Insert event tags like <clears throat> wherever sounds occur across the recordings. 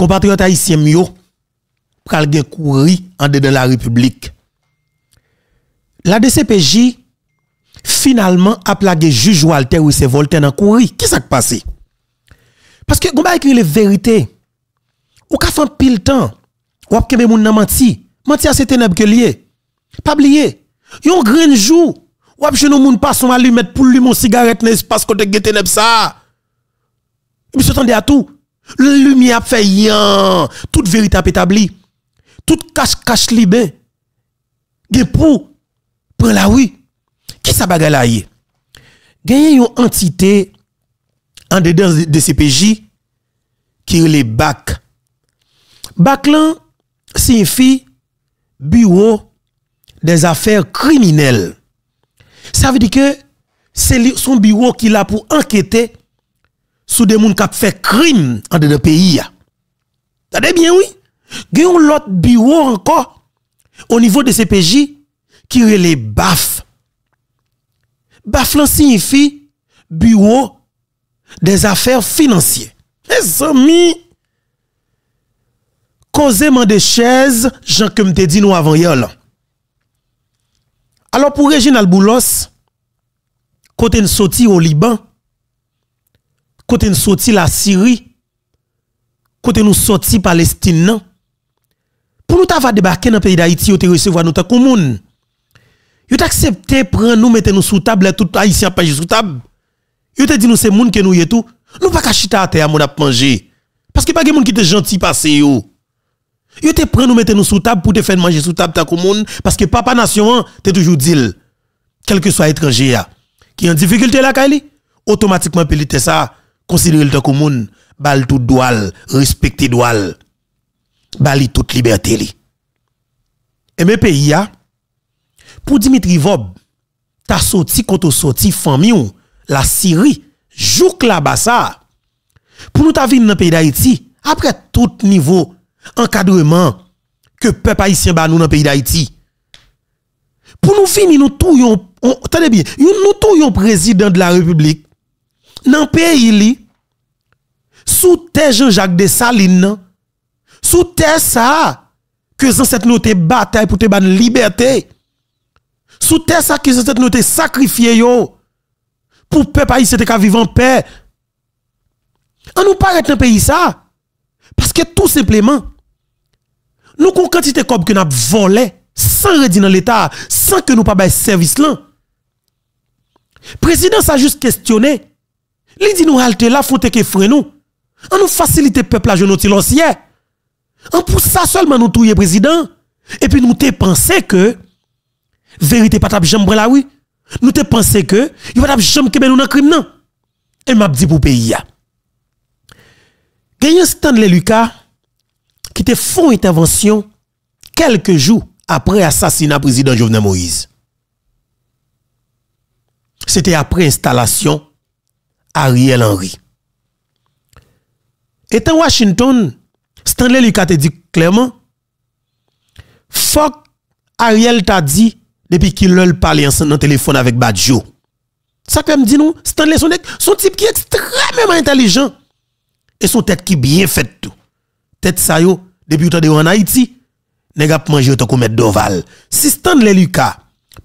compatriotes haïtiens yo pral gen kouri en dedans de la République. La DCPJ finalement a plagué juge Walter ou c'est Voltaire dans couri. Qui qui passé? Parce que on va écrire les vérités. Ou ka fait pile temps. Ou ap kembe moun nan menti. Menti a c'est ténèbres que lié. Pas oublier. Yon grain jour. Ou ap jeune moun pas son allumette pour lui mon cigarette n'est pas côté ténèbres ça? Mais s'attendait à tout. Le lumière fait. Toute vérité a établi. Toute cache cache libé. Pour prend la oui. Qui ça bagay la? Gagné une entité en dedans de CPJ qui est les BAC. BAC là signifie Bureau des affaires criminelles. Ça veut dire que c'est son bureau qui a pour enquêter sur des gens qui fait crime en dedans pays. T'as bien oui? Il y a un autre bureau encore au niveau de CPJ qui est les BAF. BAF signifie Bureau des affaires financières. Mes amis, causement de chaises, Jean que m'te dit nous avant hier Alors pour Reginald Boulos, côté nous sorti au Liban, côté nous sorti la Syrie, côté nous sorti Palestine, pour nous t'avoir débarqué dans le pays d'Haïti, te recevoir nous ta commune. Vous accepté prendre nous mettre nous sous table tout haïtien pas sous table. Vous te dit nous c'est monde que nous y tout. Nous pas chita à terre mon manger. Parce que pas de monde qui te gentil passer yo. Vous nous mettre nous sous table pour te faire manger sous table ta commune parce que papa nation te toujours dit quel que soit étranger qui en difficulté là Kali automatiquement ça considérer le commune bal tout droit respecter droit bali toute liberté li. Et mes pays pour Dimitri Vob, t'as sorti quand sorti famille la Syrie, jouk la bassa. Pour nous ta dans le pays d'Haïti, après tout niveau encadrement que peuple haïtien ba nous dans le pays d'Haïti. Pour nous finir nous tout yon, attendez bien, nous tout yon président de la République dans le pays li sous terre Jean-Jacques Dessalines sous terre ça que cette note bataille pour te ban liberté. Sous terre ça qui cette note sacrifié yo pour peuple haïtien te vivre en paix. On nous paraît dans pays ça. Parce que tout simplement nous avons quantité de que nous volé sans redire dans l'état sans que nous pas service là. Président a juste questionné. Il dit nous halte là faut que nous on nous facilite peuple à jeune l'ancien en pour ça seulement nous touyer président. Et puis nous te pensé que vérité pas tap jambe là oui. Nous te pensé que il va tap jambe que nous dans crime non. Et m'a dit pour pays ya. Gagné Stanley Lucas qui te font intervention quelques jours après assassinat président Jovenel Moïse. C'était après installation Ariel Henry. Et en Washington, Stanley Lucas te dit clairement, fuck Ariel t'a dit depuis qu'il a parlé dans le téléphone avec Badjo. Ça que me dit nous, Stanley son, type qui est extrêmement intelligent et son tête qui bien fait tout. Tête ça yo depuis temps de en Haïti, nèg a manger autant comme d'oval. Si Stanley Lucas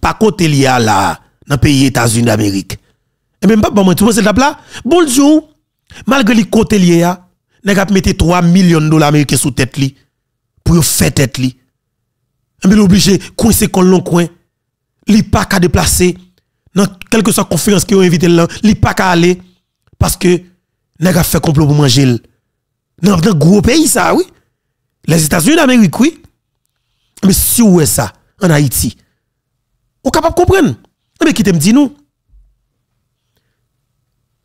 pas côté lié là dans pays États-Unis d'Amérique. Et même pas bon tu penses là? Bonjour malgré les côté lié a nèg a mettre 3 millions de dollars américains sous tête li pour faire tête li. Et bien obligé coincer long coin li pas qu'à déplacer dans quelque soit conférence qui ont invité là, li pas qu'à aller parce que nèg a fait complot pour manger. Dans un gros pays ça oui. Les États-Unis d'Amérique oui. Mais si où est ça? En Haïti On capable de comprendre. Mais qui me dit nous?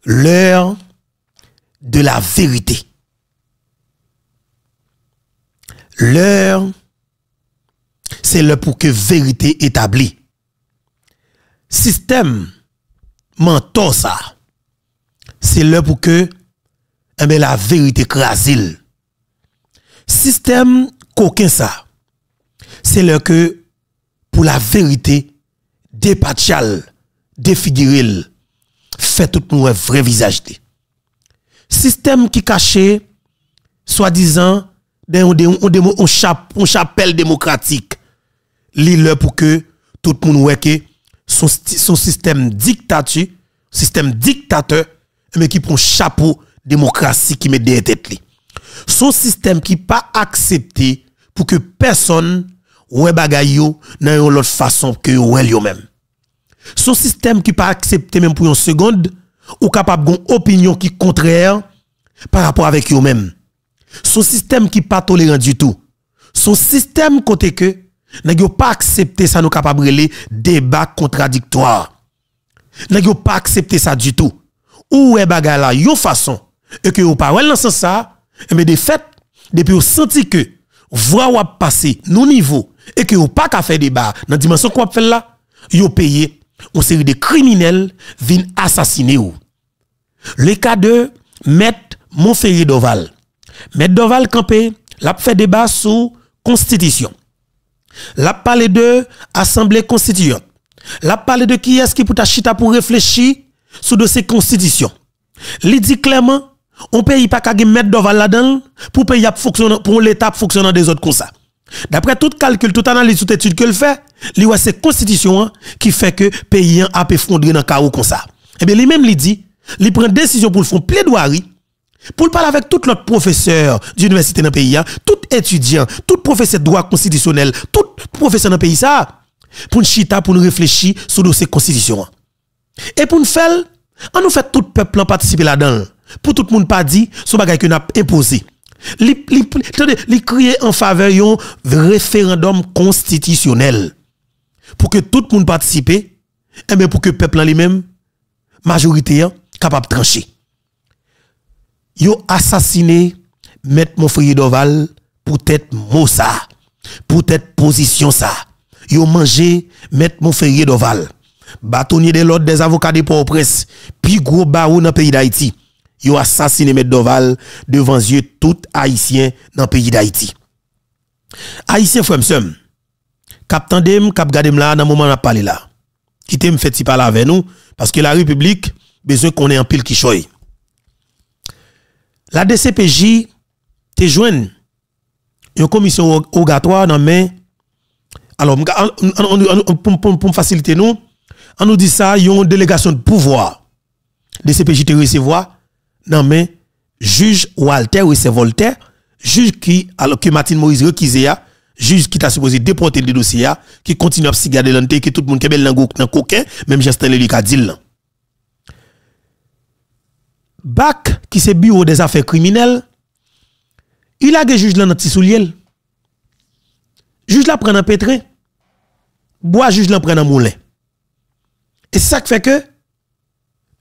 L'heure de la vérité. L'heure c'est le pour que vérité établie. Système mentor ça. C'est là pour que eh bien, la vérité crasile système coquin ça. C'est là que pour la vérité dépatchal défigurer fait tout nous vrai visage. Système qui caché soi-disant, on chapelle démocratique. L'île pour que tout le monde voit que son, système dictature, système dictateur, mais qui prend chapeau démocratie qui met des têtes. Son système qui pas accepté pour que personne ouais bagay yo yon l'autre façon que ouais yo même. Son système qui pas accepté même pour une seconde ou capable gon opinion qui contraire par rapport avec eux même. Son système qui pas tolérant du tout. Son système côté que n'a pas accepté ça nous capable les débat contradictoire. N'a pas accepté ça du tout. Ou est bagay là yon façon et que ou pas dans sens ça mais de fait depuis vous senti que voix ou passer nos niveaux et que ou pas qu'à faire débat dans dimension qu'on fait là yo payé une série de criminels viennent assassiner ou le cas de Maître Montferrier Doval. Maître Doval l'a fait débat sur constitution. L'a parlé de assemblée constituante. L'a parlé de qui est-ce qui peut chita pour réfléchir sur de ces constitutions. Il dit clairement, on paye pas qu'à mettre Doval là-dedans pour payer pour l'état fonctionnant des autres comme ça. D'après tout calcul, toute analyse, toute étude que le fait, li c'est constitution hein, qui fait que pays a effondré dans chaos comme ça. Eh bien, lui-même, il dit, il prend décision pour le faire plaidoirie pour parler avec tout l'autre professeur d'université dans le pays, hein, tout étudiant, tout professeur de droit constitutionnel, tout professeur dans le pays, ça, pour nous chita, pour nous réfléchir sur dossier constitution. Et pour nous faire, on nous fait tout le peuple participer là-dedans. Pour tout le monde pas dit, ce bagage que nous imposé. Il crier en faveur d'un référendum constitutionnel. Pour que tout le monde participe, et eh bien pour que le peuple lui-même, majorité, hein, capable de trancher. Yo assassiné Maître Monfrier Doval pour tête mot ça, pour tête position ça. Yo mangé Maître Monfrier Doval. Bâtonnier de l'ordre des avocats de Port-au-Prince, puis gros barou dans pays d'Haïti. Yo assassiné Maître Doval devant yeux tout haïtien dans pays d'Haïti. Haïtien frère m'sem. Cap tandem, cap gadem là dans moment on a parlé là. Qui me fait parler avec nous parce que la République besoin qu'on ait un pile qui choye. La DCPJ te joigne une commission obligatoire dans main alors pour, faciliter nous on nous dit ça une délégation de pouvoir DCPJ te recevoir dans main juge Walter ou c'est Voltaire juge qui alors que Martin Moïse requisé juge qui t'a supposé déporter le dossier qui continue à se garder l'anté que tout le monde qui est dans coquin même Justin Leluc a BAC, qui c'est bureau des affaires criminelles, il a des juges dans notre soulier. Juge la prend en pétré. Bois juge la prend en moulin. Et ça fait que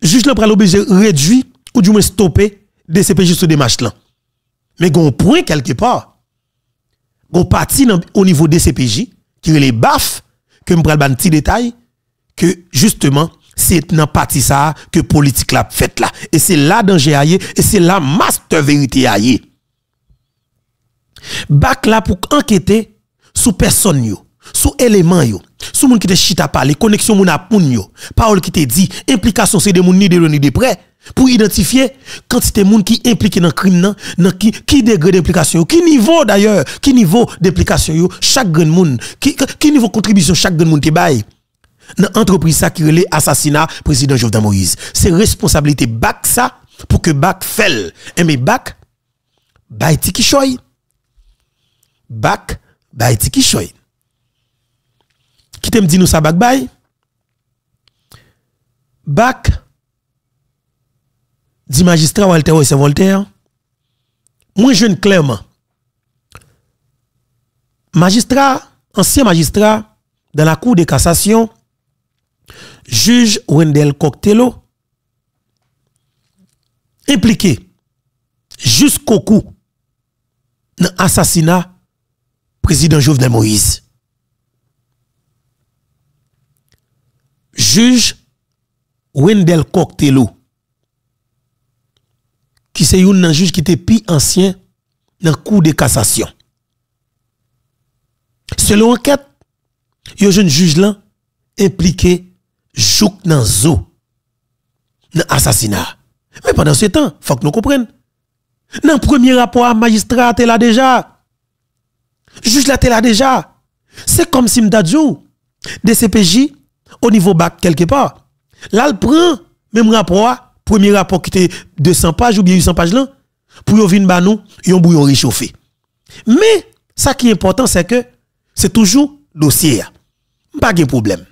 juge la prend obligé réduire ou du moins stopper DCPJ sur des matchs là. Mais gon point quelque part. Gon parti au niveau DCPJ qui est les baffes que me pral ban petit détail que justement c'est dans parti ça que politique la fait là. Et c'est là danger aillé et c'est là master vérité aillé bac là pour enquêter sous personne yo sous élément yo sous moun qui te chita parler connexion moun a moun yo. Parole qui te dit implication c'est des moun ni de ni de près. Pour identifier quantité moun qui impliqué dans crime nan, nan qui qui degré d'implication qui niveau d'ailleurs qui niveau d'implication yo chaque grand moun qui qui niveau contribution chaque grand moun te bail dans l'entreprise qui relève assassinat président Jovenel Moïse. C'est responsabilité BAC ça pour que BAC felle. Et mais BAC, baïti qui choy. BAC, baïti qui choy. Qui t'aime dit nous ça BAC baï? BAC, dit magistrat Walter c'est Voltaire. Moi, je clairement. Magistrat, ancien magistrat, dans la cour de cassation, juge Wendell Coctello impliqué jusqu'au cou dans l'assassinat président Jovenel Moïse. Juge Wendell Coctello qui c'est un juge qui était plus ancien dans le cours de cassation. Selon l'enquête, un jeune juge là impliqué jouk dans zo dans assassinat mais pendant ce temps faut que nous comprenions Dans le premier rapport, magistrat, t'es là déjà. Juge là, t'es là déjà. C'est comme si m'dadjou, DCPJ, au niveau bac quelque part. Là, il prend même rapport, premier rapport qui était 200 pages ou bien 800 pages là, pour vin ba nous, yon bouillon réchauffé. Mais, ça qui est important, c'est que c'est toujours dossier. Pas de problème.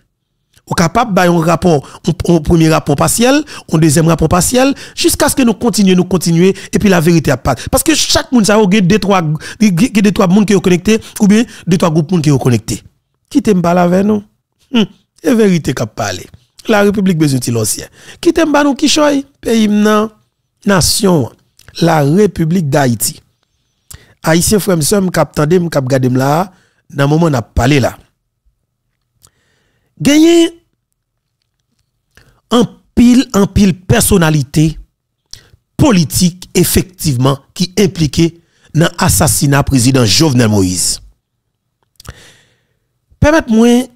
Ou capable de un rapport, un, premier rapport partiel, un deuxième rapport partiel, jusqu'à ce que nous continuions, nous continuer, et puis la vérité a pas. Parce que chaque monde, ça a deux, trois, deux, trois monde qui sont connectés, ou bien deux, trois groupes qui sont connectés. Qui t'aime pas avec nous? Hum, la vérité qu'a parlé. La République besoin de l'ancien. Qui t'aime pas nous qui choy? Pays nan, nation, la République d'Haïti. Haïtien frère m'sem k'ap tande m'k'ap gade là, dans moment n'a parlé là. Gagné un pile en pile personnalité politique effectivement qui impliqué dans l'assassinat président Jovenel Moïse. Permettez-moi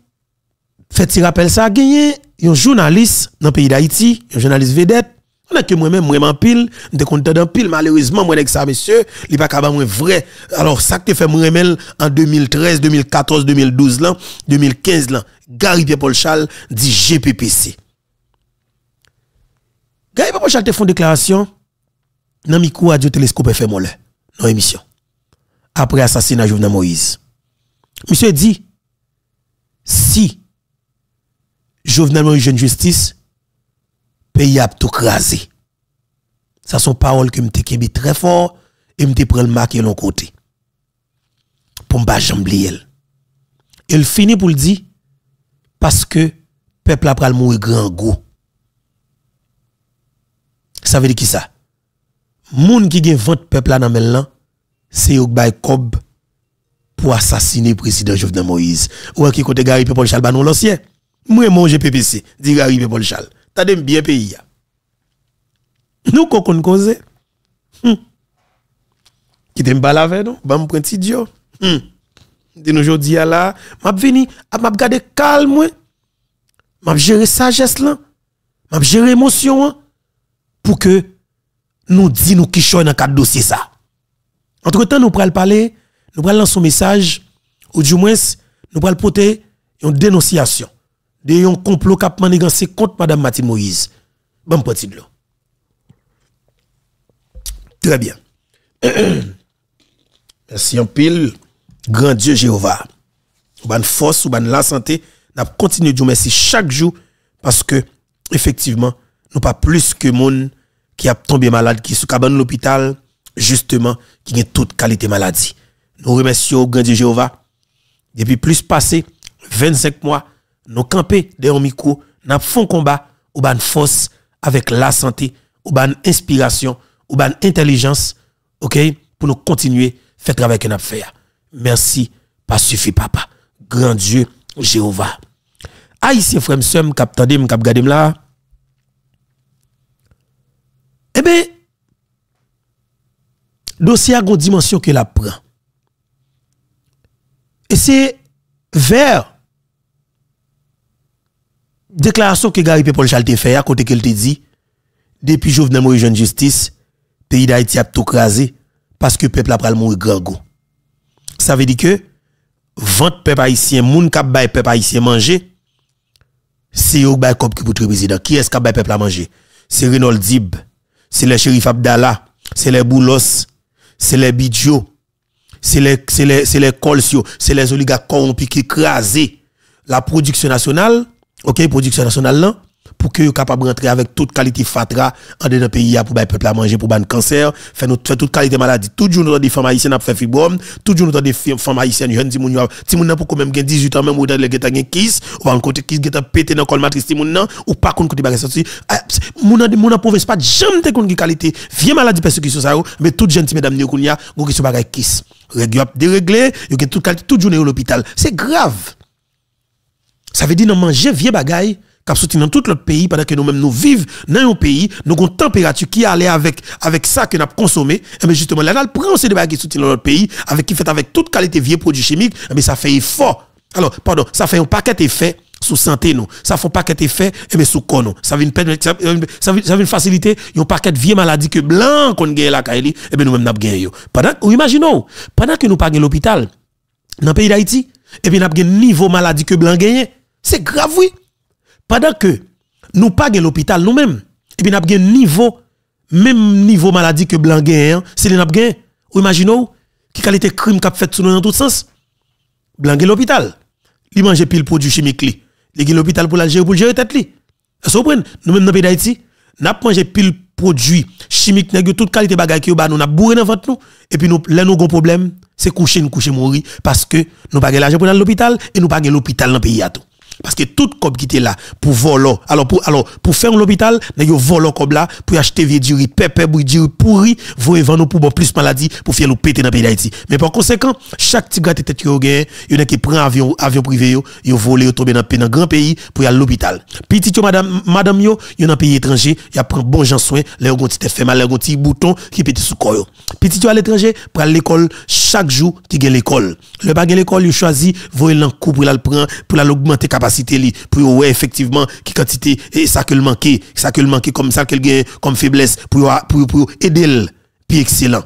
faire rappel ça gagné un journaliste dans le pays d'Haïti, un journaliste vedette on a que moi-même, moi pile, je content d'un pile, malheureusement, moi, avec ça, monsieur, il pas capable vrai. Alors, ça que fait moi en 2013, 2014, 2012, là, 2015, là, Gary Pierre-Paul Charles dit GPPC. Gary Pierre-Paul Charles te fait une déclaration dans micro radio télescope FM là, dans l'émission. Après assassinat Jovenel Moïse. Monsieur dit, si Jovenel Moïse jeune justice, pays a tout crasé. Ça sont paroles que m'te kembe très fort et m'te prend le marquer l'on côté. Pour m'pas jamblier. Il finit pour le dire parce que peuple a pral mourir grand goût. Ça veut dire qui ça? Moun qui gen vente peuple là dans là, c'est yo bay pour assassiner président Jovenel Moïse. Ou qui côté Gary Paul Charles banon l'ancien. Moi mon PPC, dit Gary Paul Charles. T'as des bien pays. Nous qu'on cause. Hmm. Qui t'aime pas la non? Bah m'prend petit dio. Hmm. De nous aujourd'hui là, m'a venu, m'a garder calme, m'a gérer sagesse là, m'a gérer émotion pour que nous dit nous qui dans cadre dossier ça. Entre temps nous pral parler, nous pral lancer un message ou du moins nous pral porter une dénonciation de un complot manigancé contre Mme Mathilde Moïse. Bon petit de l'eau. Très bien. <clears throat> Merci en pile. Grand Dieu Jéhovah. Bonne force, bonne la santé. N'a continué de merci chaque jour parce que, effectivement, nous pas plus que monde qui a tombé malade, qui est cabane l'hôpital, justement, qui a toute qualité maladie. Nous remercions grand Dieu Jéhovah. Depuis plus passé 25 mois, nous camper derrière micro, nous font combat, ou ban force avec la santé, ou ban inspiration, ou ban intelligence, OK, pour nous continuer faire travail que nous faire. Merci, pas suffit papa. Grand Dieu Jéhovah. Haïtien frère m'sem k'ap tande m'k'ap gade là. Eh bien, dossier a une dimension que la prend. Et c'est vers déclaration que Gary Paul Chalte fait à côté qu'elle te dit depuis Jovenel Moïse jeune justice pays d'Haïti a tout crasé parce que peuple a pral mourir grand goût. Ça veut dire que vente peuple haïtien moun k'ap bay peuple haïtien manger c'est yo bay comme qui pour président qui est-ce k'ap bay peuple à manger? C'est Renold Dib c'est le shérif Abdallah c'est les Boulos c'est les Bidjo c'est les c'est les c'est les Colsio c'est les oligarques corrompus qui crasé la production nationale OK, production nationale là, pour que capable rentrer avec toute qualité fatra en dedans pays pour le peuple à manger pour ban cancer, faire nous faire toute qualité maladie. Tout jour nous des femmes haïtiennes fait fibrome, tout jour nous des femmes haïtiennes jeunes timoun timoun pour même 18 ans même ou dans les geta gen kiss, ou pas côté kiss geta pété dans col matrice timoun ou pas kon côté bagay sorti. Moun moun province pas jamais te kon qualité, vieux maladie persécution ça mais toute jeune mesdames ni go qui so bagay kiss. Règle déréglé, yo gen toute qualité toute journée à l'hôpital. C'est grave. Ça veut dire nous manger vieux bagaille qui sorti dans tout l'autre pays pendant que nous-mêmes nous vivons dans un pays, nous avons une température qui allait avec avec ça que nous avons consommé, et eh bien justement là, nous prenons ces bagages qui sorti dans notre pays avec qui fait avec toute qualité vieux produits chimiques, et eh ça fait effort. Alors, pardon, ça fait un paquet d'effets sous santé nous. Ça faut pas qu'être fait et mais sous corps nous? Ça vient ça vient, faciliter un paquet de vieilles maladies que blanc qu'on gagne la caille et ben nous même n'a gagné Pendant ou imaginons pendant que nous pas l'hôpital dans le pays d'Haïti et bien n'a niveau maladie que blanc gagne. C'est grave oui. Pendant que nous pas l'hôpital nous-mêmes et bien n'a niveau même niveau maladie que blanc gagne, c'est les n'a Ou imaginons qui qualité crime qu'a fait sous nous dans tout sens? Blanc l'hôpital. Il mange pile produit chimique. Il l'hôpital pour la gérer pour gérer tête li. Vous comprenez? Nous même dans le pays d'Haïti, n'a mangé pile produit chimique nèg toute qualité bagay qui nous n'a bourré dans ventre nous et puis nous là nous gon problème, c'est coucher nous coucher mourir parce que nous pas l'argent pour l'hôpital et nous pas l'hôpital dans le pays à. Parce que tout comme qui était là pour voler, alors pour, alors, pour faire l'hôpital, nous voler comme là, pour acheter vieux du riz, pépé, du pourri, vous vendre pour bon plus maladie, pour faire le péter dans le pays d'Haïti. Mais par conséquent, chaque petit gars tête yo gagne, il y en a qui prend avion, avion privé yo, yo volé, yo dans un grand pays pour aller à l'hôpital. Petit yo, madame, madame yo, yo dans pays étranger, il prend bon gens soin, les ont petit fait mal, les ont petit bouton qui pété sous corps Petit yo à l'étranger, pour l'école chaque jour qui gagne l'école. Le bagage l'école, il choisit, voyez l'encou pour la prendre, pour l'augmenter capacité capacité pour ouais effectivement qui quantité et ça que le manquer ça que le manquer comme ça qu'elle gagne comme faiblesse pour pour, pour aider puis excellent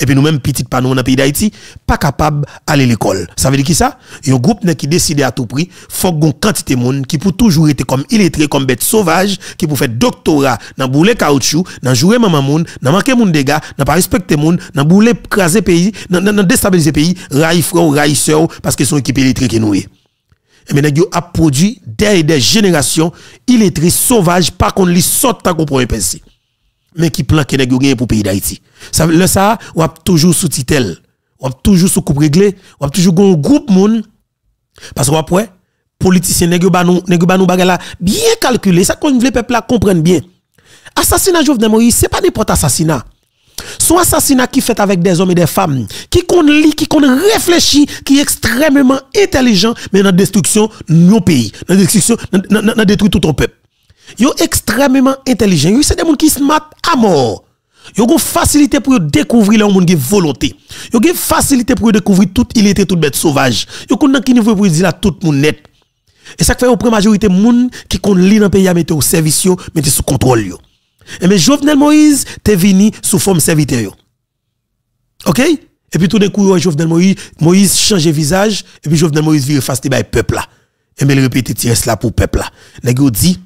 et puis nous-mêmes, petites pas nous dans le pays d'Haïti, pas capable d'aller à l'école. Ça veut dire qui ça? Un groupe qui décide à tout prix, faut une quantité de monde qui pour toujours être comme illettré, comme bête sauvage, qui pour faire doctorat dans boule caoutchouc, dans jouer maman moun, dans manquer moun dégâts, dans pas respecter moun, dans boule craser pays, dans, déstabiliser pays, raï frère, raï sœur, parce qu'ils sont équipés illettrés qui nous et eh maintenant, a produit des, des générations illettrées, sauvages, par contre, ils sortent à comprendre pensée. Mais qui plan que nèg pour pays d'Haïti. Ça le ça, ou a toujours sous titel, ou a toujours sous coupe réglé, ou a toujours un groupe moun parce que après politiciens nèg ba nous nèg ba bien calculé, ça qu'on veut peuple là comprendre bien. Assassinat Jovenel Moïse, c'est pas n'importe assassinat. Son assassinat qui fait avec des hommes et des femmes, qui qu'on lit, qui qu'on réfléchit, qui est extrêmement intelligent, mais dans la destruction de nos pays, dans la destruction, dans la détruit tout ton peuple. Yo extrêmement intelligent. Yo c'est des gens qui se mettent à mort. Yo une facilité pour découvrir les qui volonté. Yo une facilité pour découvrir tout il était tout bête sauvage. Yo connaît qui niveau pour dire là tout monde net. Et ça fait au près majorité monde qui qu'on lit dans le pays à mettre au service mettre sous contrôle. Et mais Jovenel Moïse t'es venu sous forme serviteur. OK? Et puis tout d'un coup Jovenel Moïse Moïse change visage et puis Jovenel Moïse vire face à peuple là. Et mais il répète tiens là pour peuple là. Nèg dit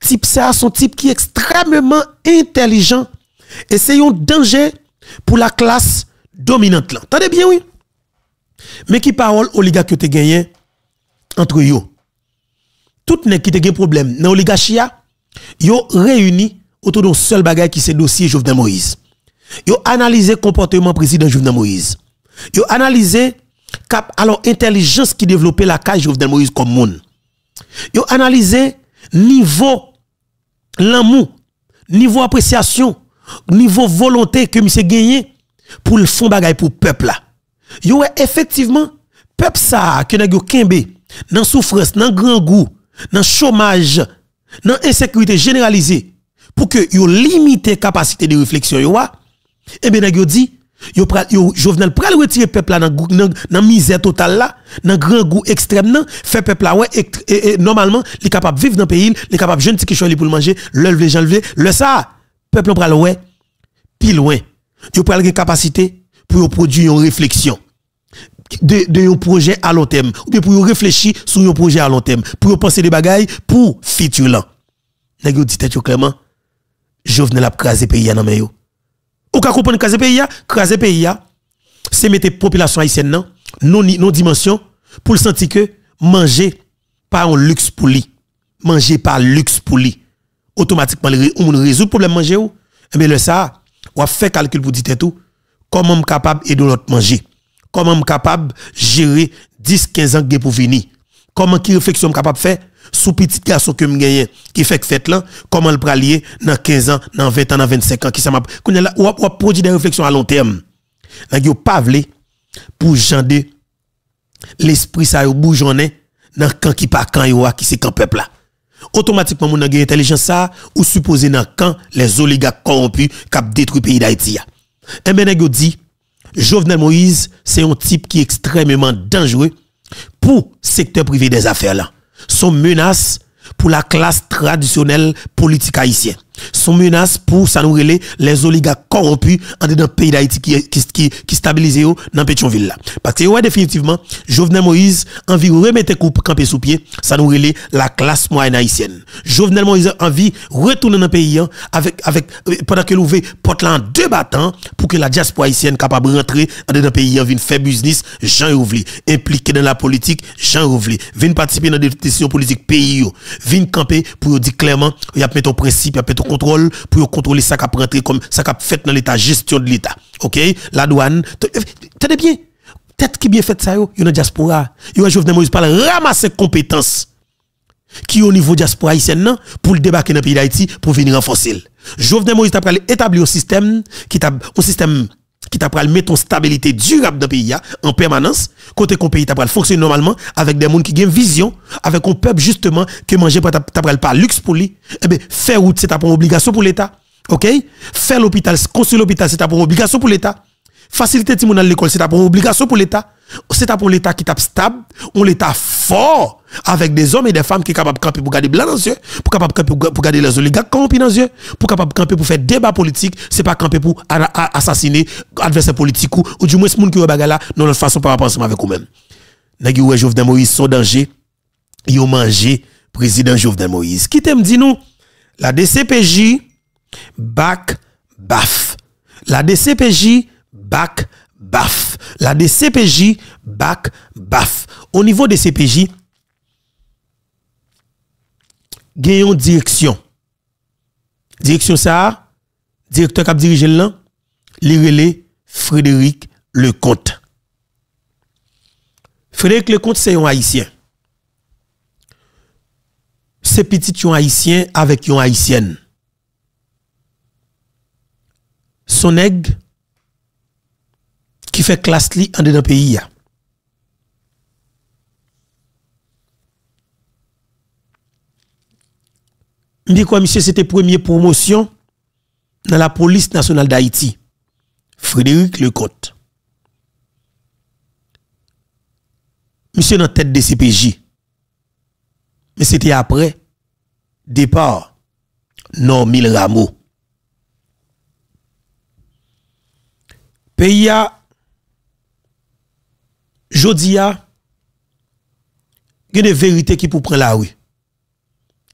type ça son type qui est extrêmement intelligent et c'est un danger pour la classe dominante là. Tendez bien oui? Mais qui parole oligarque que tu gagné entre eux. Tout nèg qui te gen problème dans l'oligarchie yo réuni autour d'un seul bagage qui c'est dossier Jovenel Moïse. Yo analysé comportement président Jovenel Moïse. Yo analysé cap alors intelligence qui développait la cage Jovenel Moïse comme monde. Yo analysé niveau l'amour, niveau appréciation, niveau volonté que monsieur gagné pour le fond bagage pour peuple là. Yo effectivement peuple ça que n'a kembe dans souffrance, dans grand goût, dans chômage, dans insécurité généralisée pour que yo limite capacité de réflexion yo et bien yo dit yo pral yo Jovenel pral retirer peuple là dans dans misère totale là dans grand goût extrême nan fait peuple là ouais et, normalement il capable vivre dans pays il capable jeune petit chose pour manger le lever le ça peuple pral ouais plus loin. Yo pral une capacité pour produire une réflexion de, de un projet à long terme ou bien pour réfléchir sur un projet à long terme pour penser des bagailles pour futur là. Nèg dit tête clairement Jovenel a crasé pays dans yo. Ou ka comprendre craser pays craser pays c'est mettre population haïtienne non non non dimension pour le sentir que manger pas un luxe pour lui. Manger pas luxe pour lui. Automatiquement on résout problème manger ou? Mais eh le ça on fait calcul pour dire tout. Comment me capable de l'autre manger? Comment me capable gérer 10 15 ans pour venir? Comment qui réflexion capable faire? Sous petit garçon que me qui fait que fête là comment le pralier dans 15 ans dans 20 ans dans 25 ans qui ça m'a ou ou produit des réflexions à long terme. N'a yo pas pour jander l'esprit ça yo bougeonner dans camp qui pas camp yo qui c'est camp peuple là. Automatiquement mon intelligence ça ou supposé dans camp les oligarques corrompus qui détruit pays d'Haïti et eh ben yo dit Jovenel Moïse c'est un type qui est extrêmement dangereux pour secteur privé des affaires là sont menaces pour la classe traditionnelle politique haïtienne. Sont menaces pour ça nous les oligarques corrompus en dedans pays d'Haïti qui qui qui, stabilisé dans Pétionville là. Parce que ouais définitivement Jovenel Moïse envie remettre coupe camper sous pied, ça nous relève la classe moyenne haïtienne. Jovenel Moïse envie retourner dans pays hein, avec avec pendant que l'ouvre porte là en deux battants pour que la diaspora haïtienne capable rentrer dans le pays en hein, faire business Jean Rouvli, impliqué dans la politique Jean Rouvli, vient participer dans des décisions politiques pays vient camper pour dire clairement il y a mettre au principe, il y a pour contrôler ça qui rentré comme ça qui fait dans l'état gestion de l'état. OK? La douane, tenez bien? Tête qui bien fait ça yo, yo dans diaspora. Yo Jovenel Moïse parle ramasser compétences qui au niveau diaspora haïtienne pour le débarquer dans le pays d'Haïti pour venir renforcer. Jovenel Moïse t'a établir un système qui t'a un système qui t'a mettre une stabilité durable dans le pays en permanence côté qu'on pays t'a fonctionner normalement avec des gens qui ont une vision avec un peuple justement qui manger pas pas luxe pour lui eh ben faire route c'est une obligation pour l'état OK? Faire l'hôpital construire l'hôpital c'est une obligation pour l'état. Faciliter tout à l'école c'est une obligation pour l'état. C'est pour l'état qui est stable on l'état fort avec des hommes et des femmes qui sont capables de camper pour garder blanc dans les yeux, pour capable camper pour garder les oligarques corrompus dans les yeux, pour capable camper pour faire débat politique, c'est pas camper pour assassiner adversaire politique ou, du moins ce monde qui est là, non de façon par rapport avec vous-même. Nèg ouais Jovenel Moïse sont danger, ont mangé président Jovenel Moïse. Qui t'aime dit nous la DCPJ back baf. La DCPJ back baf. La DCPJ back baf. Au niveau des CPJ, une direction. Direction ça, directeur qui dirige là, li Frédéric Lecomte. Frédéric Lecomte c'est un haïtien. C'est petit un haïtien avec un haïtienne. Son aigle qui fait classe li en dedans pays dit quoi, monsieur, c'était première promotion dans la police nationale d'Haïti. Frédéric Lecote. Monsieur dans tête de CPJ. Mais c'était après départ Normil Rameau. Pays a Jodia, il y a des vérités qui pour prendre la rue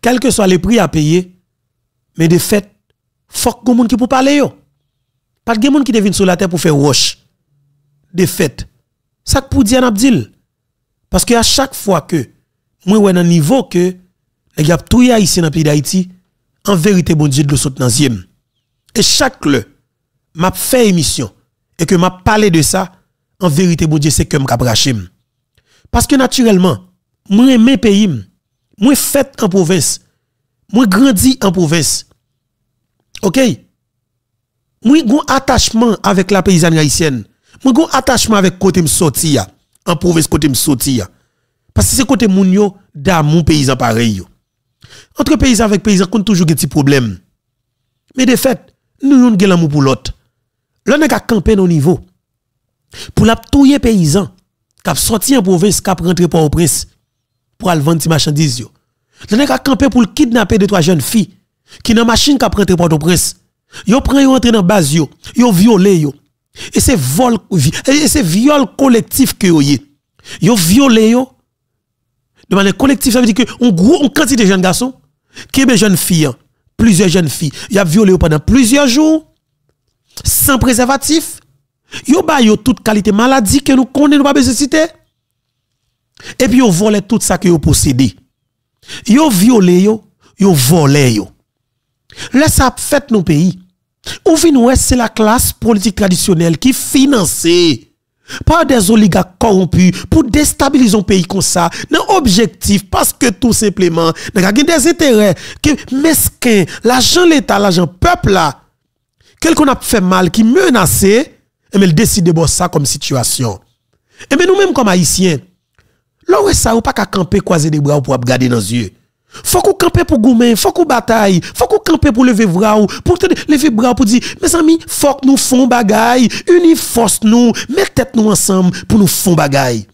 quel que soit le prix à payer, mais de fait, faut que monde qui pour parler. Pas de monde qui devine sur la terre pour faire roche. De fait, ça pour dire Abdil. Parce que à chaque fois que moi ouais un niveau que y a tout ici dans le pays d'Haïti, en vérité bon Dieu le dans Et chaque le m'a fait émission et que m'a parlé de ça, en vérité bon Dieu c'est que m'a Parce que naturellement, moi mes pays moi fait en province. Moi grandi en province. OK? Moi un attachement avec la paysanne haïtienne. Moi un attachement avec côté me en province côté me sorti Parce que c'est côté moun yo d'amour paysan pareil Entre paysans avec paysans on toujours des petits problèmes. Mais de fait, nous avons un l'amour pour l'autre. L'on a camper au niveau. Pour la touyer paysan, a sorti en province, a rentré pour au prince pour aller vendre des marchandises. Nèg a campé pour kidnapper deux trois jeunes filles qui dans machine qui rentré Port-au-Prince. Yo prend yo entrer dans base yo, yo violé. Et c'est vol c'est viol collectif que yo yé. Yo violé. De manière collective, ça veut dire que on gros on quantité de jeunes garçons qui est jeunes filles, hein. plusieurs jeunes filles, y a violé pendant plusieurs jours sans préservatif. Yo ba yo toute qualité maladie que nous connaissons pas besoin citer. Et puis, ils volé tout ça que vous possédez. Ils violé, yo volé. Là, ça fait nos pays. Ou vin c'est la classe politique traditionnelle qui finance par des oligarques corrompus pour déstabiliser un pays comme ça. Non objectif parce que tout simplement, il y des intérêts que mesquin, l'argent l'État, l'argent peuple là, quelqu'un a fait mal qui menace, et mais il décide de ça comme situation. Et bien nous-mêmes comme haïtiens, Là où ça ou pas qu'à camper croiser des bras pour regarder dans les yeux? Faut qu'on campe pour goumer, faut qu'on bataille, faut qu'on campe pour lever bras pour lever bras pour dire mes amis, faut que nous font bagaille, uni force nous, mettez nous ensemble pour nous font bagaille.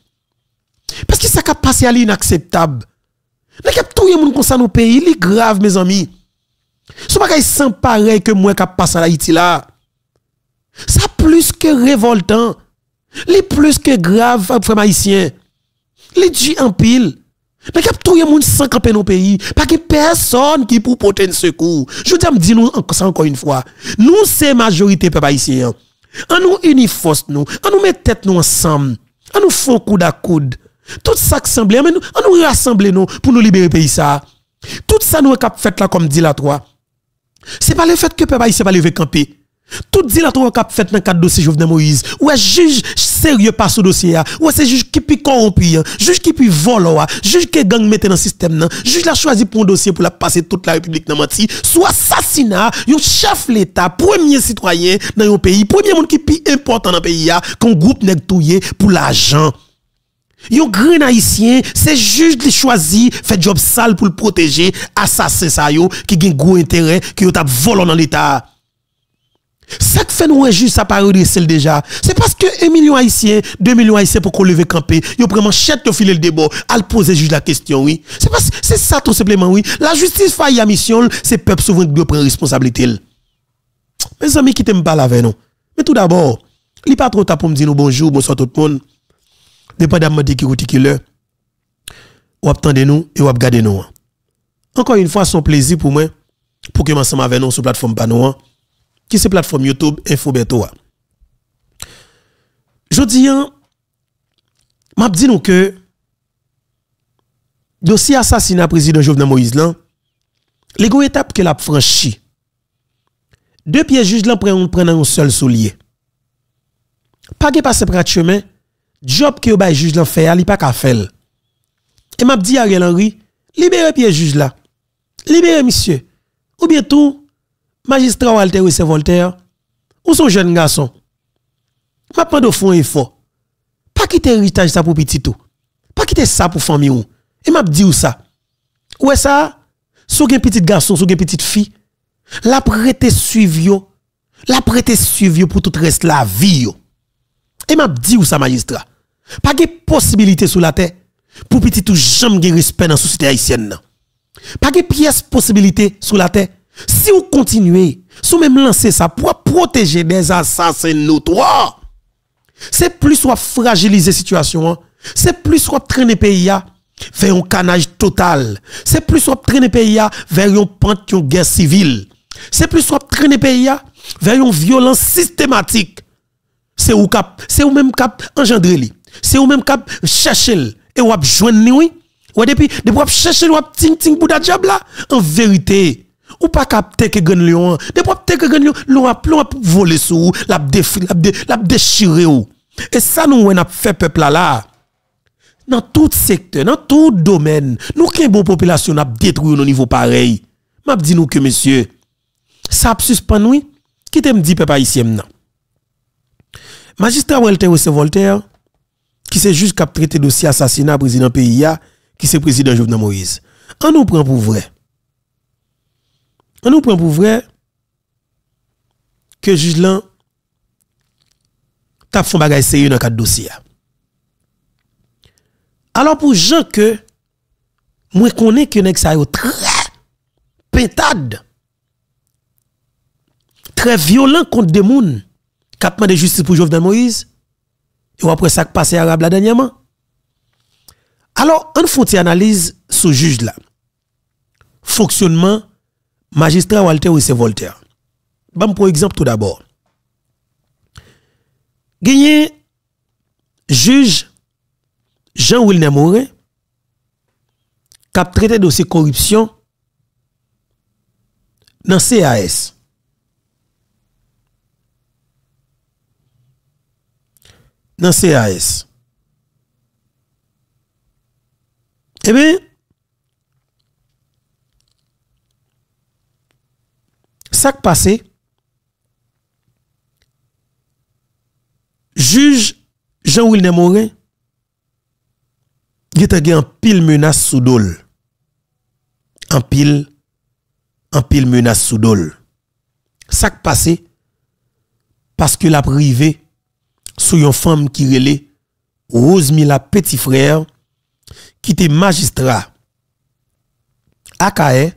Parce que ça a passé à l'inacceptable. Nèg a tout moun comme ça nos pays, il grave mes amis. Ce pas sans pareil que moi qui passe à Haïti là. Ça plus que révoltant. Les plus que grave frère haïtien. Les dit en pile. Mais cap tout le monde sans camper nos pays, pas que personne qui pour porter un secours. Je dis dis nous encore une fois. Nous c'est majorité peuple haïtien. On nous unit force nous, on nous met tête nous ensemble. On nous font coude à coude. Tout ça assemblé, on nous rassemble nous pour nous libérer pays ça. Tout ça nous cap fait là comme dit la toi. C'est pas le fait que peuple haïtien pas lever camper. Tout dit la trois cap fait dans cadre dossier Jovenel Moïse. Ou est juge sérieux pas ce dossier Ou c'est juge qui puis corrompu, juge qui puis vol juge qui gang mette dans le système nan, juge l'a choisi pour un dossier pour la passer toute la République dans menti, soit assassinat, un chef l'État, premier citoyen dans un pays, premier monde qui plus important dans pays qu'on groupe nèg touyer pour l'argent. Yon grand haïtien, c'est juge qui choisi fait job sale pour le protéger assassin ça yo qui gen gros intérêt qui yo t'a volé dans l'état. Ça qui fait nous injuste, ça pas celle déjà. C'est parce que 1 million haïtien, 2 millions haïtiens pour qu'on leve camper, yo vraiment chète filer le débat, al poser juste la question, oui. C'est parce c'est ça tout simplement, oui. La justice faille à mission, c'est peuple souverain qui doit prendre responsabilité. Mes amis, qui t'aiment pas avec nous. Mais tout d'abord, il pas trop tard pour me dire bonjour, bonsoir tout le monde. Dépendamment de qui route qui l'heure. Ou attendez nous et ou regardez nous. Encore une fois, un plaisir pour moi pour que ensemble avec nous sur la plateforme Panoa qui c'est plateforme YouTube Infobeto. Je dis, m'a dit nous que dossier assassinat président Jovenel Moïse là, les gros étapes qu'elle a franchi. Deux pieds juges là prennent un seul soulier. Pas que passer par chemin, job que le juge là fait, il pas qu'à faire. Et m'a dit Ariel Henry, libérez pied juge là. Libérez monsieur. Ou bien tout magistrat Walter c'est Voltaire, ou son jeune garçon? Ma pas de fond effort. Pas quitter héritage ça pour petit tout. Pas quitter ça pour famille ou. Et m'a dit ou ça? Ouais ça, sou gen petit garçon, sou gen petite fille, la prêter suivre la prêter suivre pour tout reste la vie Et m'a dit ou ça magistrat? Pas de possibilité sur la terre pour petit tout jamais gen respect dans la société haïtienne. Pas de pièce possibilité sur la terre si vous continuez, si vous même lancer ça pour protéger des assassins notoires, c'est plus soit fragiliser la situation, hein. c'est plus soit traîner pays vers un canage total, c'est plus soit traîner pays vers une pente guerre civile, c'est plus soit traîner pays vers une violence systématique. C'est ou cap, c'est ou même cap engendrer C'est ou même cap chercher et ou joindre oui. Ou depuis depuis chercher ou ting ting bouda diable en vérité ou pas capter que grand lion de pas que grand lion l'on a plomb voler sous la la déchirer ou. Et ça nous on a fait peuple là là. Dans tout secteur dans tout domaine nous qui bon population a détruit au niveau pareil m'a dit nous que monsieur ça suspend oui. Qui te me dit peuple haïtien non? Magistrat Walter Voltaire qui c'est juste cap traité dossier assassinat président pays qui c'est président Jovenel Moïse. On nous prend pour vrai on nous prend pour vrai que juge là t'a fait bagay sérieux dans cadre dossier. Alors pour gens que moi connais que nèg ça très pétade très violent contre des gens qui de justice pour Jovenel Moïse et après ça qui passé arabe là dernièrement. Alors on faut une analyse ce juge là. Fonctionnement magistrat Walter ou c'est Voltaire. Bon, pour exemple tout d'abord. Gagné juge Jean-Wilner Morin qui a traité dossier corruption dans CAS. Dans CAS. Eh bien, ça qui passé, juge Jean-Wilner Morin, il a un pile menace sous dol. En pile, en pile menace sous dol. Ça qui passé, parce que la privé sur une femme qui relait Rose Mila petit frère, qui était magistrat Akaye,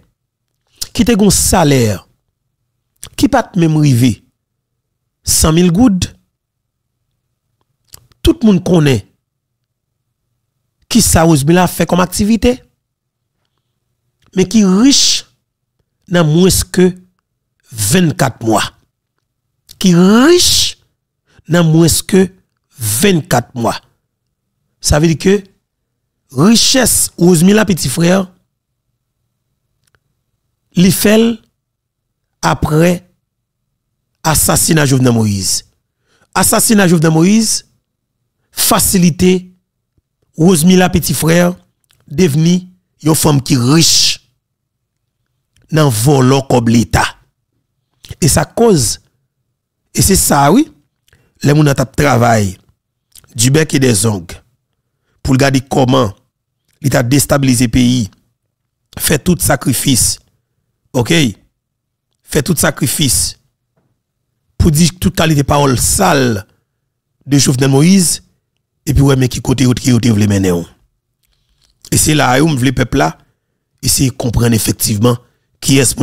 qui te un salaire, qui pas même rivé? 100 000 gouttes, tout le monde connaît qui ça Rosmila fait comme activité, mais qui riche dans moins que 24 mois. Qui riche dans moins que 24 mois. Ça veut dire que richesse Rosmila petit frère, li fait après assassinat Jovenel Moïse. Assassinat Jovenel Moïse facilité Rosemilla petit frère devenu une femme qui riche dans volant comme l'État. Et ça cause, et c'est ça, oui, les gens travail du bec et des ongles pour regarder comment l'État déstabilisé le pays, fait tout sacrifice, ok, fait tout sacrifice pour dire toute qualité parole sale de Jovenel Moïse, et puis ouais mais qui côté qui vous voulez mener et c'est là où le peuple là essayer comprendre effectivement qui est ce